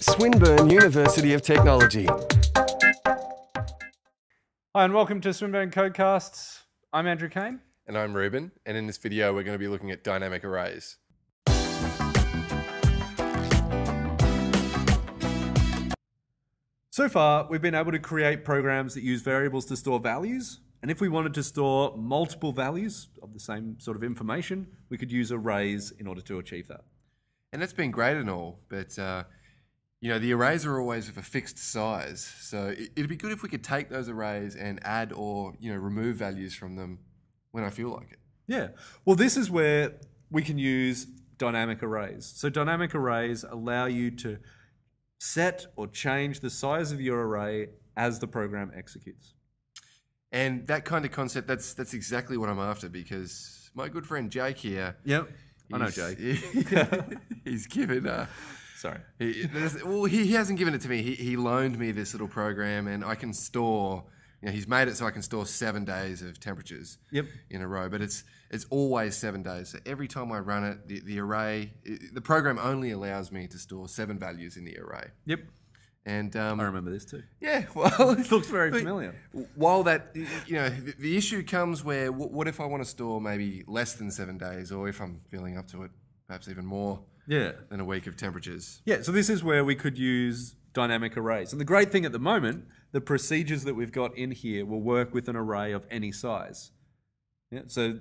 Swinburne University of Technology. Hi, and welcome to Swinburne Codecasts. I'm Andrew Cain. And I'm Reuben, and in this video we're going to be looking at dynamic arrays. So far, we've been able to create programs that use variables to store values. And if we wanted to store multiple values of the same sort of information, we could use arrays in order to achieve that. And that's been great and all, but uh, you know the arrays are always of a fixed size, so it, it'd be good if we could take those arrays and add or you know remove values from them when I feel like it. Yeah. Well, this is where we can use dynamic arrays. So dynamic arrays allow you to set or change the size of your array as the program executes. And that kind of concept, that's that's exactly what I'm after because my good friend Jake here. Yep. I know he's- Jake. he's given. Uh, Sorry. he, well, he, he hasn't given it to me. He, he loaned me this little program, and I can store. You know, he's made it so I can store seven days of temperatures Yep. in a row, but it's it's always seven days. So every time I run it, the, the array, the program only allows me to store seven values in the array. Yep. And um, I remember this too. yeah, well, It looks very familiar. While that, you know, the, the issue comes where wh- what if I want to store maybe less than seven days, or if I'm feeling up to it, perhaps even more Yeah. than a week of temperatures. Yeah, so this is where we could use dynamic arrays. And the great thing at the moment, the procedures that we've got in here will work with an array of any size. Yeah, so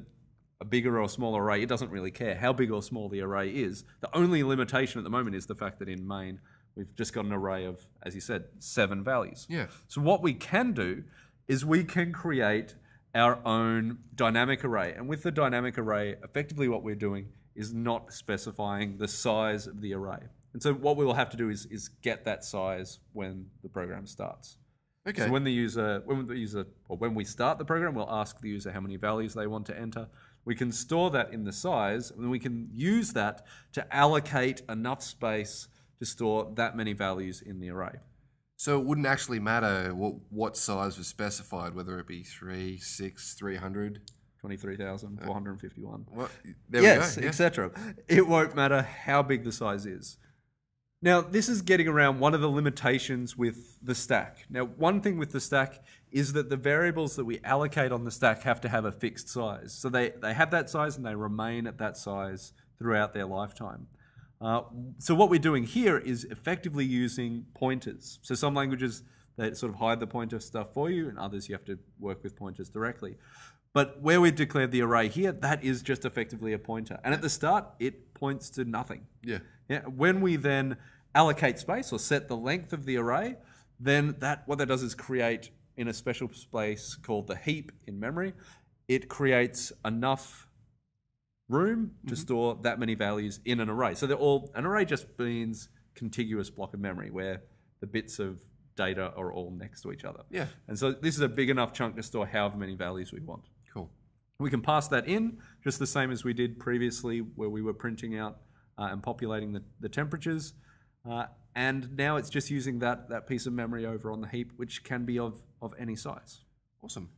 a bigger or smaller array, it doesn't really care how big or small the array is. The only limitation at the moment is the fact that in main, we've just got an array of, as you said, seven values. Yeah. So what we can do is we can create our own dynamic array. And with the dynamic array, effectively what we're doing is not specifying the size of the array. And so what we will have to do is, is get that size when the program starts. Okay. So when the user, when the user, or when we start the program, we'll ask the user how many values they want to enter. We can store that in the size, and then we can use that to allocate enough space to store that many values in the array. So it wouldn't actually matter what, what size was specified, whether it be three, six, three hundred. 23,451. Uh, what? There yes, yeah. etc. It won't matter how big the size is. Now, this is getting around one of the limitations with the stack. Now, one thing with the stack is that the variables that we allocate on the stack have to have a fixed size. So they, they have that size and they remain at that size throughout their lifetime. Uh, so what we're doing here is effectively using pointers. So some languages they sort of hide the pointer stuff for you, and others you have to work with pointers directly. But where we've declared the array here, that is just effectively a pointer. And at the start, it points to nothing. Yeah. Yeah. When we then allocate space or set the length of the array, then that what that does is create in a special space called the heap in memory. It creates enough room to store that many values in an array. So they're all an array just means contiguous block of memory where the bits of data are all next to each other. Yeah. And so this is a big enough chunk to store however many values we want. Cool. We can pass that in just the same as we did previously, where we were printing out uh, and populating the, the temperatures. Uh, and now it's just using that, that piece of memory over on the heap, which can be of, of any size. Awesome.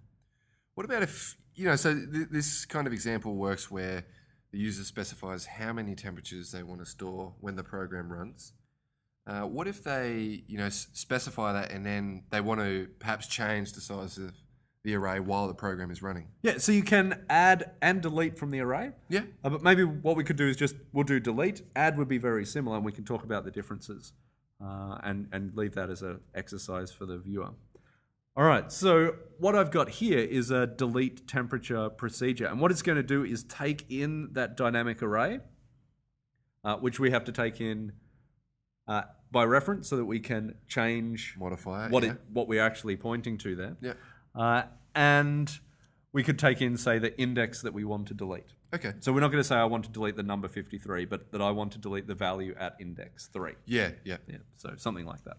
What about if, you know, so th- this kind of example works where the user specifies how many temperatures they want to store when the program runs. Uh, what if they, you know, s- specify that and then they want to perhaps change the size of the array while the program is running? Yeah, so you can add and delete from the array. Yeah. Uh, but maybe what we could do is just we'll do delete. Add would be very similar, and we can talk about the differences uh, and and leave that as an exercise for the viewer. All right. So what I've got here is a delete temperature procedure, and what it's going to do is take in that dynamic array, uh, which we have to take in uh, by reference, so that we can change Modify what yeah. it what we're actually pointing to there. Yeah. Uh, and we could take in, say, the index that we want to delete. Okay. So we're not going to say I want to delete the number 53, but that I want to delete the value at index 3. Yeah, yeah. Yeah, so something like that.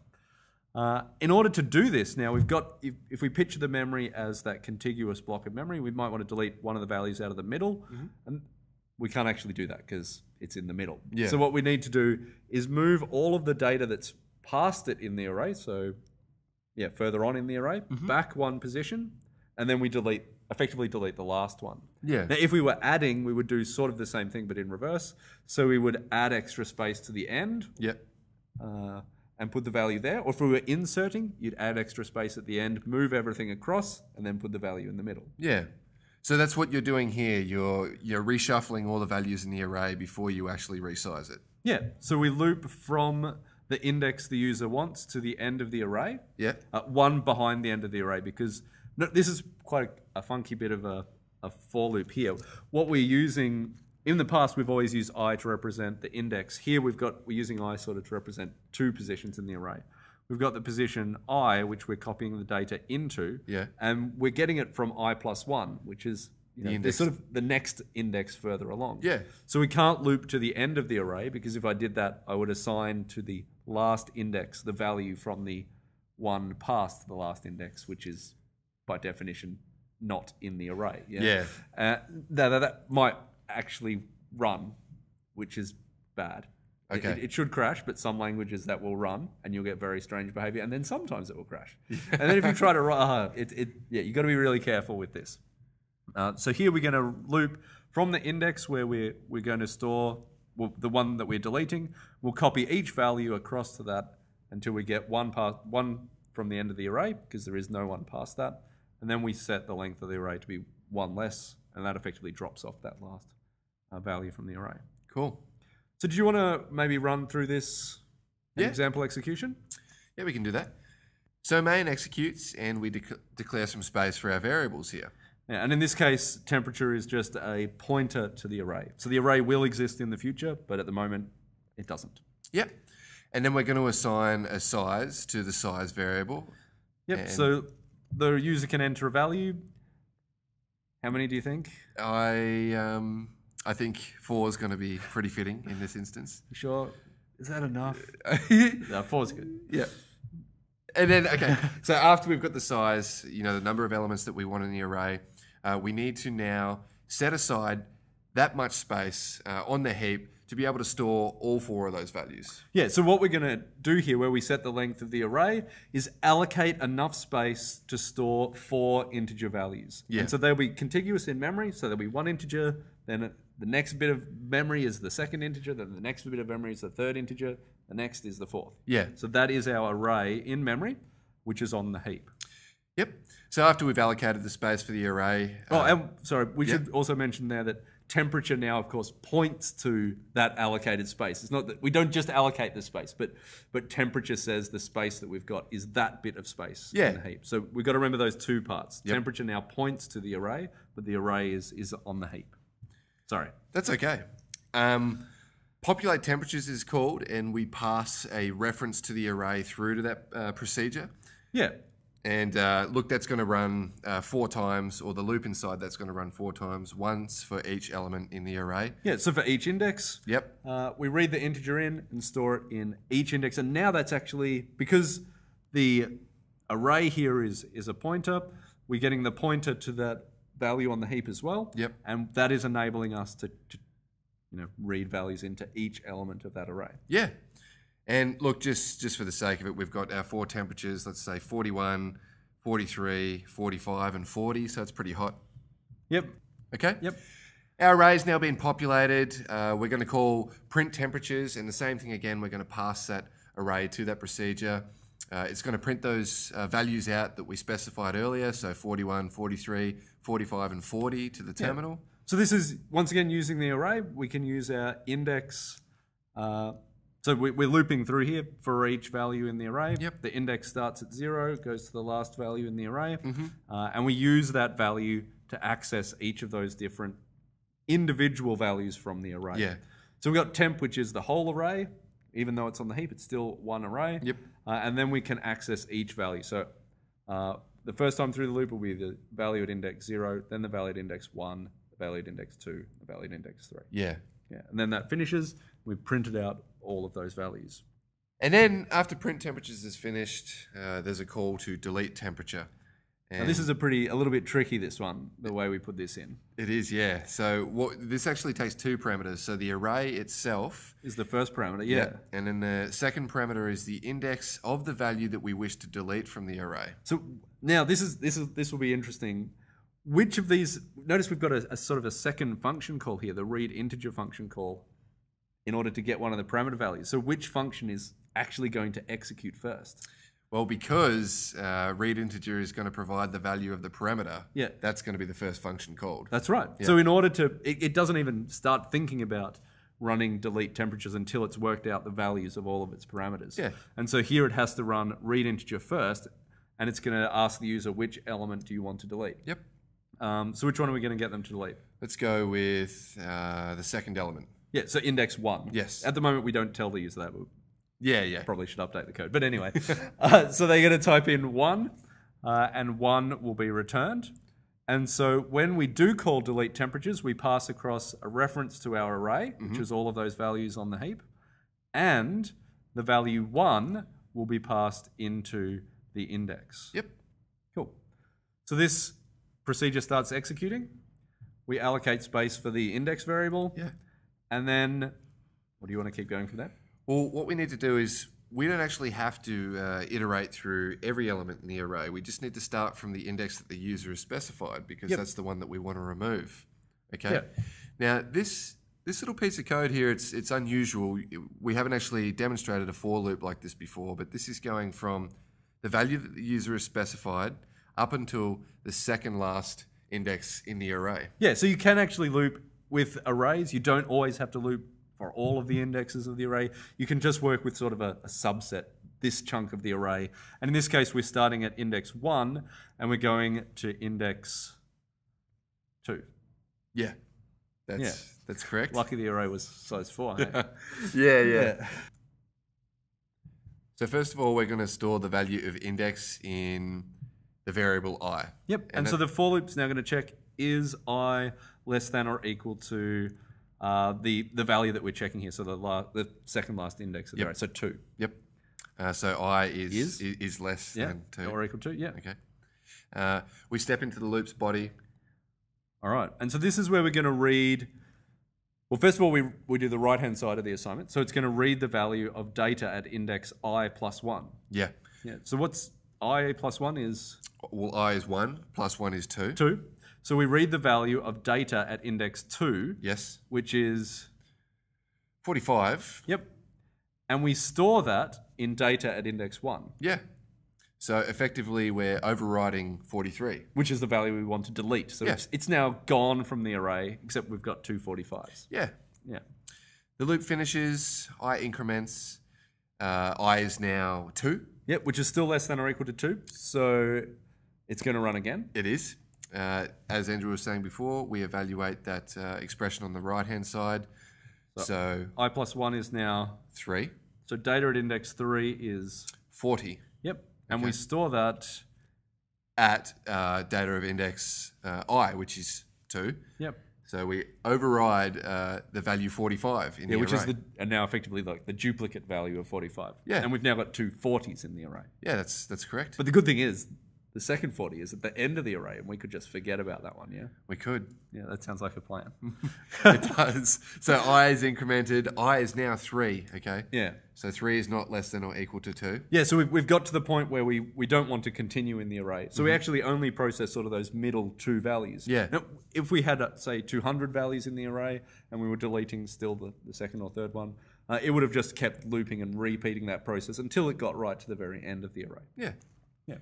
Uh, in order to do this, now we've got, if, if we picture the memory as that contiguous block of memory, we might want to delete one of the values out of the middle. And we can't actually do that because it's in the middle. Yeah. So what we need to do is move all of the data that's past it in the array, so yeah, further on in the array, back one position, and then we delete effectively delete the last one. Yeah. Now, if we were adding, we would do sort of the same thing, but in reverse. So we would add extra space to the end Yep. uh, and put the value there. Or if we were inserting, you'd add extra space at the end, move everything across, and then put the value in the middle. Yeah. So that's what you're doing here. You're you're reshuffling all the values in the array before you actually resize it. Yeah. So we loop from the index the user wants to the end of the array. Yeah. uh, one behind the end of the array because no, this is quite a, a funky bit of a, a for loop here. What we're using in the past, we've always used i to represent the index. Here, we've got we're using i sort of to represent two positions in the array. We've got the position i, which we're copying the data into, Yeah. and we're getting it from i plus one, which is you know, The sort of the next index further along. Yeah. So we can't loop to the end of the array because if I did that, I would assign to the last index the value from the one past the last index, which is by definition not in the array. Yeah. Uh, that, that, that might actually run, which is bad. It- Okay. It, it should crash, but some languages that will run, and you'll get very strange behavior, and then sometimes it will crash. and then if you try to run, uh, it, it, yeah, you got to be really careful with this. Uh, so here we're going to loop from the index where we're, we're going to store well, the one that we're deleting. We'll copy each value across to that until we get one, past, one from the end of the array, because there is no one past that. And then we set the length of the array to be one less, and that effectively drops off that last uh, value from the array. Cool. So did you want to maybe run through this Yeah. example execution? Yeah, we can do that. So main executes, and we dec- declare some space for our variables here. Yeah, and in this case, temperature is just a pointer to the array. So the array will exist in the future, but at the moment, it doesn't. Yep. And then we're going to assign a size to the size variable. Yep. So the user can enter a value. How many do you think? I um, I think four is going to be pretty fitting in this instance. You sure? Is that enough? yeah. no, four's good. Yeah. And then okay, so after we've got the size, you know, the number of elements that we want in the array, uh, we need to now set aside that much space uh, on the heap to be able to store all four of those values. Yeah, so what we're going to do here, where we set the length of the array, is allocate enough space to store four integer values. Yeah. And so they'll be contiguous in memory, so there'll be one integer, then it- the next bit of memory is the second integer, then the next bit of memory is the third integer, the next is the fourth. Yeah. So that is our array in memory, which is on the heap. Yep. So after we've allocated the space for the array, Oh, uh, and sorry, we should also mention there that temperature now, of course, points to that allocated space. It's not that we don't just allocate the space, but but temperature says the space that we've got is that bit of space Yeah. in the heap. So we've got to remember those two parts. Yep. Temperature now points to the array, but the array is is on the heap. Sorry. That's okay. Um, populate temperatures is called, and we pass a reference to the array through to that uh, procedure. Yeah. And uh, look, that's going to run uh, four times, or the loop inside that's going to run four times, once for each element in the array. Yeah. So for each index, Yep. Uh, we read the integer in and store it in each index. And now that's actually because the array here is is a pointer. We're getting the pointer to that value on the heap as well. Yep. And that is enabling us to, to you know read values into each element of that array. Yeah. And look, just just for the sake of it, we've got our four temperatures, let's say 41, 43, 45, and 40. So it's pretty hot. Yep. Okay? Yep. Our array's now been populated. Uh, we're going to call print temperatures, and the same thing again, we're going to pass that array to that procedure. Uh, it's going to print those uh, values out that we specified earlier, so 41, 43, 45, and 40 to the terminal. So this is once again using the array. We can use our index. Uh, so we, we're looping through here for each value in the array. Yep. The index starts at zero, goes to the last value in the array, Mm-hmm. uh, and we use that value to access each of those different individual values from the array. Yeah. So we've got temp, which is the whole array. Even though it's on the heap, it's still one array. Yep. Uh, and then we can access each value. So uh, the first time through the loop will be the value at index zero, then the value at index one, the value at index two, the value at index three. Yeah. Yeah. And then that finishes. We've printed out all of those values. And then after print temperatures is finished, uh, there's a call to delete temperature. And this is a pretty, a little bit tricky, this one, the way we put this in. It is, yeah. So what this actually takes two parameters. So the array itself, Is the first parameter. Yeah. and then the second parameter is the index of the value that we wish to delete from the array. So now this is this is this will be interesting. which of these? Notice we've got a, a sort of a second function call here, the read integer function call, in order to get one of the parameter values. So which function is actually going to execute first? Well, because uh, read integer is going to provide the value of the parameter, Yeah. that's going to be the first function called. That's right. So in order to, it, it doesn't even start thinking about running delete temperatures until it's worked out the values of all of its parameters. Yeah. And so here it has to run read integer first, and it's going to ask the user which element do you want to delete. Yep. Um, so which one are we going to get them to delete? Let's go with uh, the second element. Yeah. So index one. Yes. At the moment, we don't tell the user that. Yeah, yeah. probably should update the code. But anyway, uh, so they're going to type in one, uh, and one will be returned. And so when we do call delete temperatures, we pass across a reference to our array, which is all of those values on the heap, and the value one will be passed into the index. Yep. Cool. So this procedure starts executing. We allocate space for the index variable, Yeah. and then what do you want to keep going from there? Well, what we need to do is we don't actually have to uh, iterate through every element in the array. We just need to start from the index that the user has specified because Yep. that's the one that we want to remove. Okay. Yeah. Now this this little piece of code here, it's it's unusual. We haven't actually demonstrated a for loop like this before, but this is going from the value that the user has specified up until the second last index in the array. Yeah, so you can actually loop with arrays. You don't always have to loop for all of the indexes of the array. You can just work with sort of a, a subset, this chunk of the array. And in this case, we're starting at index one and we're going to index two. Yeah. That's Yeah. that's correct. Lucky the array was size four. hey? yeah, yeah. So first of all, we're going to store the value of index in the variable i. Yep. And, And so the for loop's now going to check is i less than or equal to uh, the the value that we're checking here. So the la- the second last index of the Yep. array. So two. Yep. Uh, so i is Is? is, is less Yeah. than two. Or equal to. Yeah. Okay. Uh, we step into the loop's body. All right. And so this is where we're going to read. Well, first of all, we, we do the right hand side of the assignment. So it's going to read the value of data at index i plus one. Yeah. Yeah. So what's i plus one is Well, i is one plus one is two. two. So we read the value of data at index two, Yes. which is, Forty-five. yep. And we store that in data at index one, Yeah. So effectively, we're overriding forty-three. which is the value we want to delete. So Yeah. it's, it's now gone from the array, except we've got two 45s. Yeah. Yeah. The loop finishes. I increments. Uh, I is now two. Yep, which is still less than or equal to two. So it's going to run again. It is. Uh, as Andrew was saying before, we evaluate that uh, expression on the right hand side. So, i plus 1 is now three. so data at index 3 is 40 yep and we store that at uh, data of index uh, i, which is two. yep So we override uh, the value 45 in yeah the which is array. the and now effectively like the duplicate value of 45 Yeah. and we've now got two 40s in the array Yeah, that's that's correct. but the good thing is the second 40 is at the end of the array and we could just forget about that one yeah we could. yeah that sounds like a plan It does. So i is incremented. i is now three. Okay. yeah So three is not less than or equal to two. Yeah, so we've, we've got to the point where we, we don't want to continue in the array. So we actually only process sort of those middle two values. Yeah. Now, if we had, uh, say, 200 values in the array and we were deleting still the, the second or third one, uh, it would have just kept looping and repeating that process until it got right to the very end of the array. Yeah. Yeah.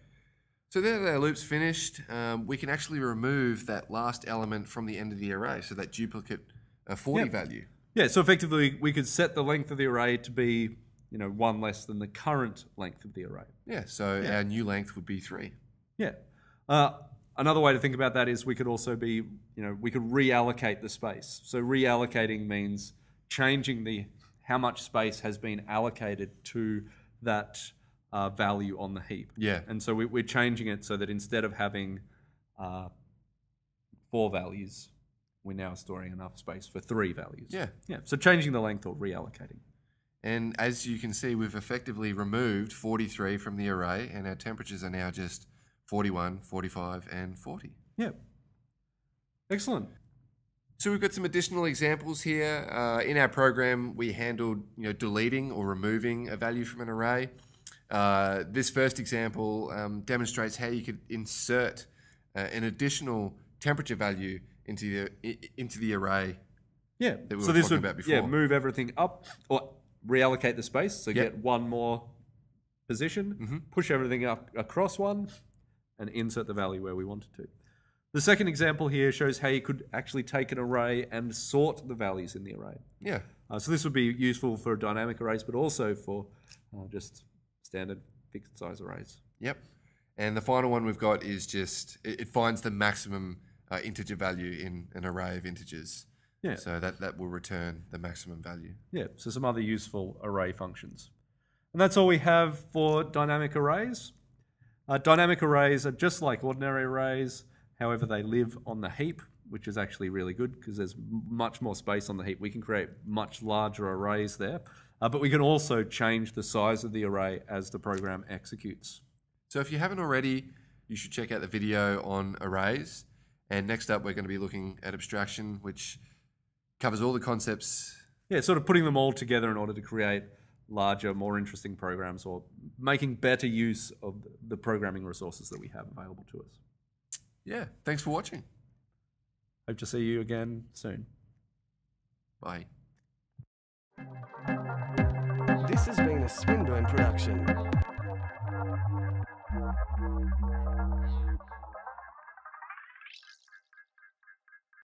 So then our loop's finished. Um, we can actually remove that last element from the end of the array, so that duplicate uh, 40 Yep. value. Yeah, so effectively we could set the length of the array to be, you know, one less than the current length of the array. Yeah, so our new length would be three. Yeah. Uh, another way to think about that is we could also be, you know, we could reallocate the space. So reallocating means changing the how much space has been allocated to that uh, value on the heap. Yeah. And so we, we're changing it so that instead of having uh, four values, we're now storing enough space for three values. Yeah. Yeah. So changing the length or reallocating. And as you can see, we've effectively removed 43 from the array, and our temperatures are now just 41, 45, and 40. Yeah. Excellent. So we've got some additional examples here. Uh, in our program, we handled you know deleting or removing a value from an array. Uh, this first example um, demonstrates how you could insert uh, an additional temperature value into the into the array. Yeah. That we so were this talking would about yeah before. move everything up or reallocate the space. So Yep. get one more position, Mm-hmm. push everything up across one, and insert the value where we wanted to. The second example here shows how you could actually take an array and sort the values in the array. Yeah. Uh, so this would be useful for dynamic arrays, but also for uh, just standard fixed size arrays. Yep. And the final one we've got is just it, it finds the maximum uh, integer value in an array of integers. Yeah. So that that will return the maximum value. Yeah, so some other useful array functions. And that's all we have for dynamic arrays. Uh, dynamic arrays are just like ordinary arrays, however, they live on the heap, which is actually really good because there's much more space on the heap. We can create much larger arrays there, uh, but we can also change the size of the array as the program executes. So if you haven't already, you should check out the video on arrays. And next up, we're going to be looking at abstraction, which covers all the concepts. Yeah, sort of putting them all together in order to create larger, more interesting programs or making better use of the programming resources that we have available to us. Yeah. Thanks for watching. Hope to see you again soon. Bye. This has been a Swinburne production.